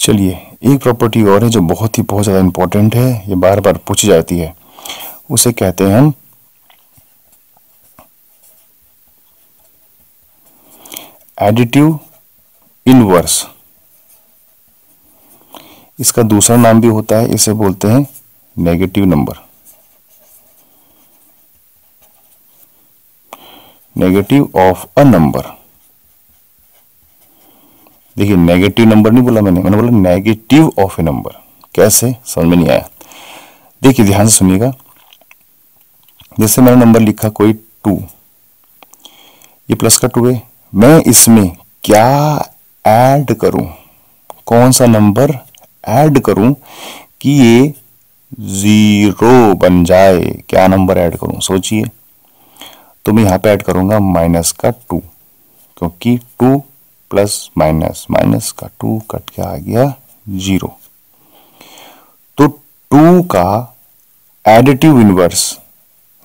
चलिए, एक प्रॉपर्टी और है जो बहुत ही, बहुत ज़्यादा इंपॉर्टेंट है, ये बार बार पूछी जाती है। उसे कहते हैं हम एडिटिव इनवर्स इसका दूसरा नाम भी होता है, इसे बोलते हैं negative number negative of a number देखिए नेगेटिव नंबर नहीं बोला मैंने मैंने बोला नेगेटिव ऑफ़ ए नंबर कैसे? समझ में नहीं आया। देखिए, ध्यान से सुनिएगा। जैसे मैंने नंबर लिखा कोई टू ये प्लस का टू है। मैं इसमें क्या ऐड करूँ? कौन सा नंबर ऐड करूँ कि ये ज़ीरो बन जाए? क्या नंबर ऐड करूँ? सोचिए। तो मैं यहाँ पे ऐड करूँगा माइनस का टू क्योंकि टू प्लस माइनस माइनस का टू कट के आ गया? ज़ीरो तो टू का एडिटिव इनवर्स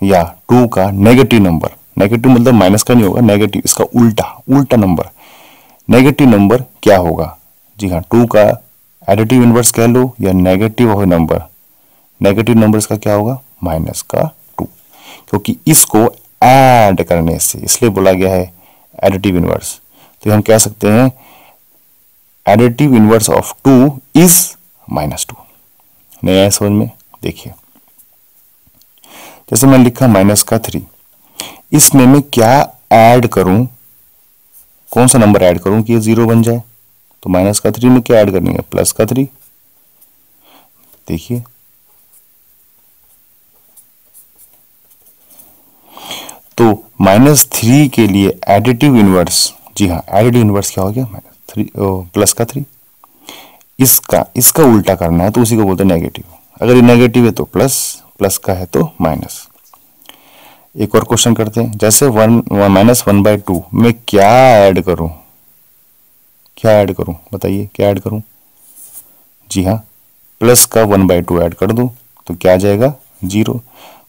या टू का नेगेटिव नंबर नेगेटिव मतलब माइनस का नहीं होगा नेगेटिव इसका उल्टा उल्टा नंबर नेगेटिव नंबर क्या होगा? जी हाँ टू का एडिटिव इनवर्स कह लो या नेगेटिव हो नंबर नेगेटिव नंबर इसका क्या होगा? माइनस का टू क्योंकि इसको ऐड करने से, इसलिए बोला गया है एडिटिव इनवर्स तो हम कह सकते हैं additive inverse of two is minus two नया समझ में? देखिए। जैसे मैंने लिखा माइनस का थ्री इसमें मैं क्या ऐड करूँ? कौन सा नंबर ऐड करूँ कि ये ज़ीरो बन जाए? तो माइनस का थ्री में क्या ऐड करनी है? प्लस का थ्री देखिए। तो माइनस थ्री के लिए एडिटिव इनवर्स जी हाँ एडिड इनवर्स क्या हो गया? माइनस थ्री प्लस का थ्री इसका इसका उल्टा करना है तो उसी को बोलते हैं नेगेटिव अगर ये नेगेटिव है तो प्लस प्लस का है तो माइनस एक और क्वेश्चन करते हैं। जैसे one minus one by two मैं क्या ऐड करूँ? क्या ऐड करूँ? बताइए, क्या ऐड करूँ? जी हाँ प्लस का वन बाई टू ऐड कर दूँ तो क्या आ जाएगा? ज़ीरो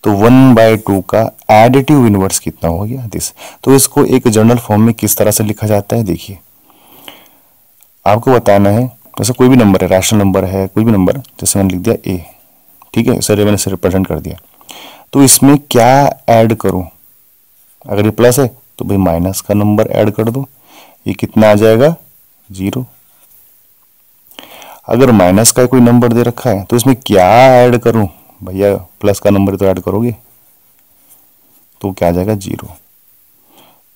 तो वन बाय टू का एडिटिव इनवर्स कितना हो गया? दिस तो इसको एक जनरल फॉर्म में किस तरह से लिखा जाता है? देखिए। आपको बताना है, जैसे कोई भी नंबर है रैशनल नंबर है, कोई भी नंबर जैसे मैंने लिख दिया ए ठीक है? सर मैंने रिप्रेजेंट कर दिया। तो इसमें क्या ऐड करूँ? अगर ये प्लस है तो भाई माइनस का नंबर ऐड कर दो। ये कितना आ जाएगा? ज़ीरो अगर माइनस का कोई नंबर दे रखा है तो इसमें क्या ऐड करूँ? भैया प्लस का नंबर तो ऐड करोगे? तो क्या आ जाएगा? ज़ीरो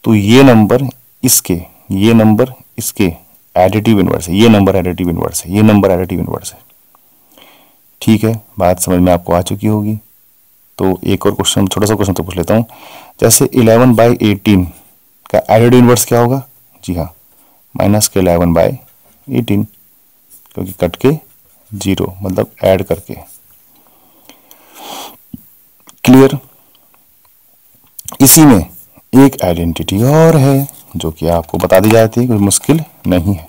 तो ये नंबर इसके, ये नंबर इसके एडिटिव इनवर्स है। ये नंबर एडिटिव इनवर्स है। ये नंबर एडिटिव इनवर्स है। ठीक है, बात समझ में आपको आ चुकी होगी। तो एक और क्वेश्चन छोटा सा क्वेश्चन तो पूछ लेता हूँ। जैसे इलेवन बाई एटीन का एडिटिव इनवर्स क्या होगा? जी हाँ माइनस के इलेवन बाई एटीन क्योंकि कट के ज़ीरो मतलब ऐड करके। क्लियर इसी में एक आइडेंटिटी और है, जो कि आपको बता दी जाती है कोई मुश्किल नहीं है।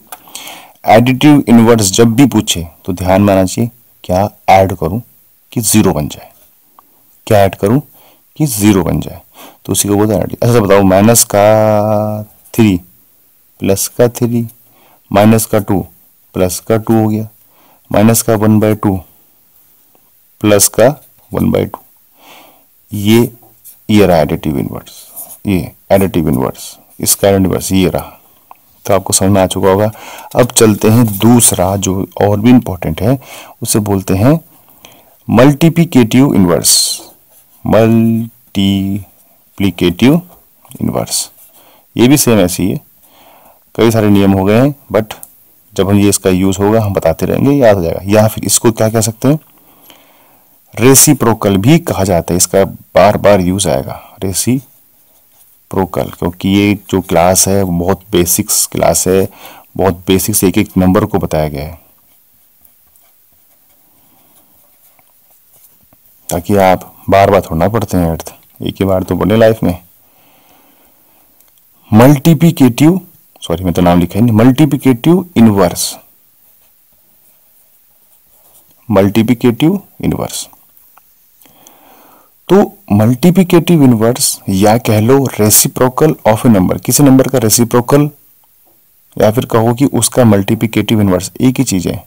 एडिटिव इनवर्स जब भी पूछे तो ध्यान में आना चाहिए, क्या ऐड करूँ कि ज़ीरो बन जाए? क्या ऐड करूँ कि ज़ीरो बन जाए? तो उसी को बोलते हैं ऐसा बताओ माइनस का थ्री प्लस का थ्री माइनस का टू प्लस का टू हो गया। माइनस का वन बाय टू प्लस का वन बाय टू ये ये रहा एडिटिव इनवर्स ये एडिटिव इनवर्स इसका इनवर्स ये रहा। तो आपको समझ में आ चुका होगा। अब चलते हैं दूसरा जो और भी इंपॉर्टेंट है, उसे बोलते हैं मल्टीप्लिकेटिव इनवर्स मल्टीप्लिकेटिव इनवर्स ये भी सेम ऐसी है। कई सारे नियम हो गए हैं बट जब हम ये इसका यूज़ होगा, हम बताते रहेंगे, याद हो जाएगा। या फिर इसको क्या कह सकते हैं? रेसिप्रोकल भी कहा जाता है, इसका बार बार यूज़ आएगा रेसी प्रोकल क्योंकि ये जो क्लास है बहुत बेसिक्स क्लास है, बहुत बेसिक्स एक एक नंबर को बताया गया है। ताकि आप बार बार थोड़ा पढ़ते हैं, अर्थ। एक ही बार तो बने लाइफ में। मल्टीप्लिकेटिव सॉरी मैं तो नाम लिखा नहीं मल्टीप्लिकेटिव इनवर्स मल्टीप्लिकेटिव इनवर्स तो मल्टीप्लिकेटिव इनवर्स या कह लो रेसिप्रोकल ऑफ़ ए नंबर किसी नंबर का रेसिप्रोकल या फिर कहो कि उसका मल्टीप्लिकेटिव इनवर्स एक ही चीज़ है।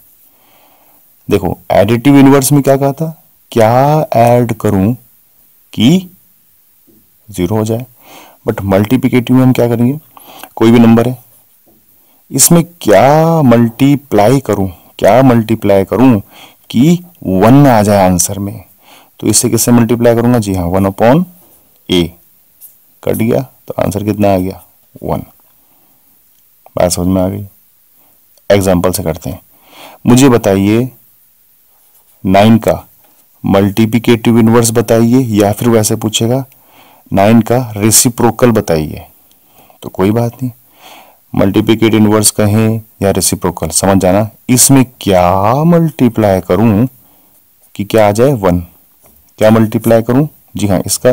देखो एडिटिव इनवर्स में क्या कहा था? क्या ऐड करूँ कि ज़ीरो हो जाए? बट मल्टीप्लिकेटिव में हम क्या करेंगे? कोई भी नंबर है। इसमें क्या मल्टीप्लाई करूँ? क्या मल्टीप्लाई करूँ कि वन आ जाए आंसर में? तो इससे किससे मल्टीप्लाई करूँगा। जी हाँ वन अपॉन ए कट गया तो आंसर कितना आ गया? वन बात समझ में आ गई? एग्ज़ाम्पल से करते हैं। मुझे बताइए नाइन का मल्टीप्लिकेटिव इनवर्स बताइए, या फिर वैसे पूछेगा नाइन का रेसिप्रोकल बताइए। तो कोई बात नहीं। मल्टीप्लिकेट इनवर्स कहें या रेसिप्रोकल समझ जाना। इसमें क्या मल्टीप्लाई करूँ कि क्या आ जाए? वन क्या मल्टीप्लाई करूँ? जी हाँ इसका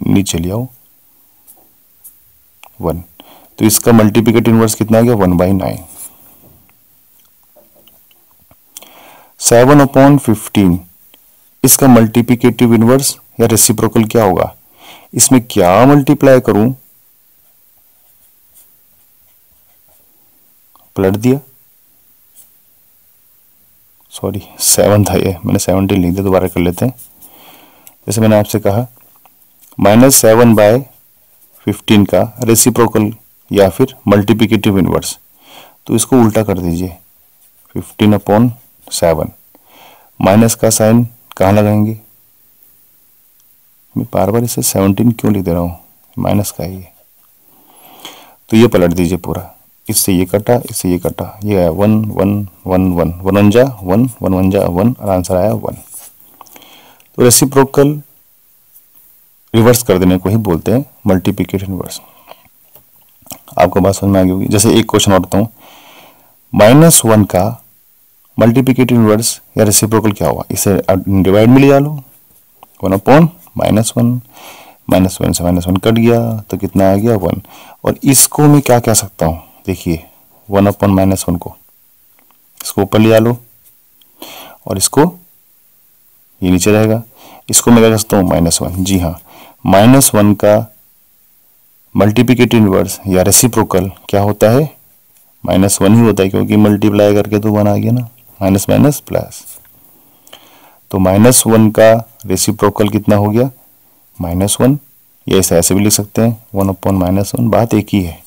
नीचे ले आओ वन। तो इसका मल्टीप्लिकेट इनवर्स कितना आ गया? One by nine. Seven upon fifteen. इसका मल्टीप्लीकेटिव इनवर्स या रेसिप्रोकल क्या होगा? इसमें क्या मल्टीप्लाई करूँ? पलट दिया। सॉरी सेवन था ये। मैंने सेवनटीन लिख दिया, दोबारा कर लेते हैं। जैसे मैंने आपसे कहा माइनस सेवन बाय फिफ्टीन का रेसिप्रोकल या फिर मल्टीप्लिकेटिव इनवर्स तो इसको उल्टा कर दीजिए। फिफ्टीन अपॉन सेवन माइनस का साइन कहाँ लगाएँगे? मैं बार बार इसे सेवनटीन क्यों लिख दे रहा हूँ? माइनस का ही है। तो ये पलट दीजिए पूरा। इससे ये कटा, इससे ये कटा। ये आया one one one one. One one जा वन। वन वन जा वन और आंसर आया वन। तो रेसिप्रोकल रिवर्स कर देने को ही बोलते हैं मल्टीप्लिकेट रिवर्स आपको बात समझ में आ गई होगी। जैसे एक क्वेश्चन और हूँ माइनस वन का मल्टीप्लिकेट इनवर्स या रेसिप्रोकल क्या हुआ इसे डिवाइड में ले जा लो। One upon minus one minus one से माइनस वन कट गया। तो कितना आ गया? वन और इसको मैं क्या कह सकता हूँ? देखिए वन अपन माइनस वन को। इसको ऊपर ले आ लो और इसको ये नीचे रहेगा। इसको मैं क्या कर सकता हूँ? माइनस वन जी हाँ माइनस वन का मल्टीप्लिकेटिव इनवर्स या रेसिप्रोकल क्या होता है? माइनस वन ही होता है क्योंकि मल्टीप्लाई करके तो वन आ गया ना। माइनस माइनस प्लस तो माइनस वन का रेसिप्रोकल कितना हो गया? माइनस वन या ऐसे ऐसे भी लिख सकते हैं। वन अपॉन माइनस वन बात एक ही है।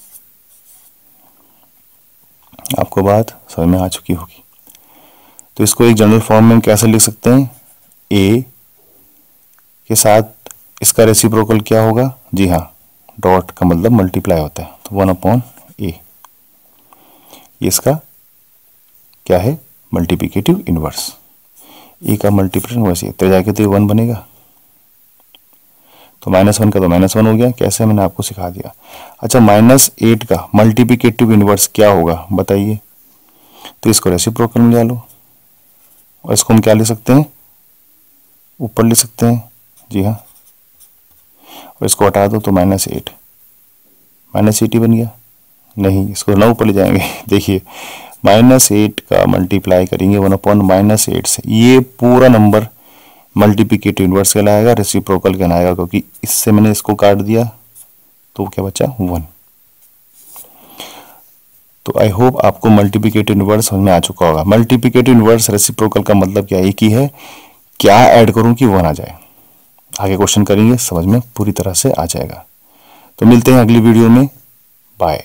आपको बात समझ में आ चुकी होगी। तो इसको एक जनरल फॉर्म में कैसे लिख सकते हैं? ए के साथ इसका रेसिप्रोकल क्या होगा? जी हाँ डॉट का मतलब मल्टीप्लाई होता है तो वन अपॉन ए इसका क्या है? मल्टीप्लिकेटिव इनवर्स ए का मल्टीप्लिकेशन वैसे तो जाके तो ये वन बनेगा। तो माइनस वन का तो माइनस वन हो गया। कैसे मैंने आपको सिखा दिया? अच्छा माइनस एट का मल्टीप्लिकेटिव इनवर्स क्या होगा? बताइए। तो इसको रेसिप्रोकल में ले लो और इसको हम क्या ले सकते हैं? ऊपर ले सकते हैं। जी हाँ। और इसको हटा दो तो माइनस एट माइनस एट ही बन गया। नहीं, इसको ना ऊपर ले जाएँगे। देखिए माइनस एट का मल्टीप्लाई करेंगे। वन अपॉइंट माइनस एट से। ये पूरा नंबर मल्टीप्लिकेटिव इनवर्स कहलाएगा रेसिप्रोकल कहलाएगा, क्योंकि इससे मैंने इसको काट दिया तो क्या बचा? वन तो आई होप आपको मल्टीप्लिकेटिव इनवर्स समझ में आ चुका होगा। मल्टीप्लिकेटिव इनवर्स रेसिप्रोकल का मतलब क्या? एक ही है, क्या ऐड करूँ कि वन आ जाए? आगे क्वेश्चन करेंगे, समझ में पूरी तरह से आ जाएगा। तो मिलते हैं अगली वीडियो में। बाय